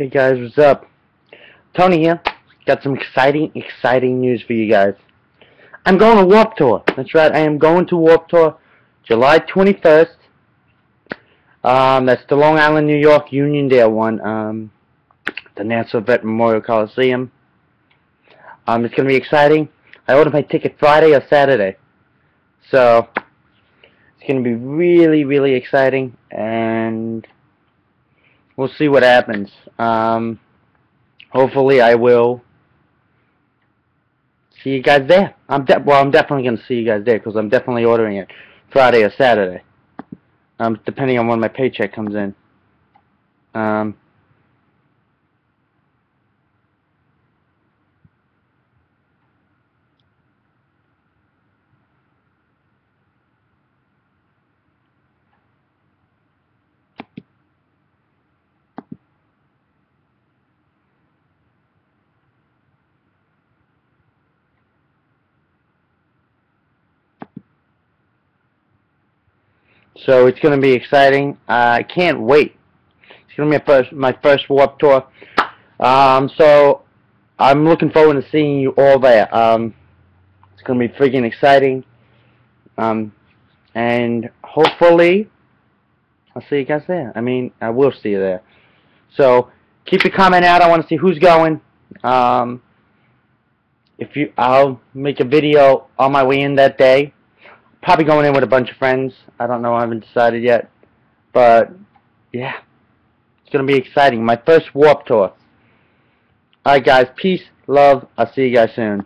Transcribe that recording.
Hey guys, what's up? Tony here. Got some exciting, exciting news for you guys. I'm going to Warped Tour. That's right, I am going to Warped Tour July 21st. Um, that's the Long Island, New York, Uniondale one. Um, the Nassau Vet Memorial Coliseum. Um, it's going to be exciting. I ordered my ticket Friday or Saturday. So, it's going to be really, really exciting. And we'll see what happens. Um, hopefully I will see you guys there. I'm de well, I'm definitely going to see you guys there because I'm definitely ordering it Friday or Saturday. Um, depending on when my paycheck comes in. Um, So it's going to be exciting. I can't wait. It's going to be my first, my first Warped Tour. Um, so I'm looking forward to seeing you all there. Um, it's going to be freaking exciting. Um, and hopefully I'll see you guys there. I mean, I will see you there. So keep your comment out. I want to see who's going. Um, if you, I'll make a video on my way in that day probably going in with a bunch of friends. I don't know. I haven't decided yet. But, yeah. It's going to be exciting. My first Warped Tour. Alright, guys. Peace. Love. I'll see you guys soon.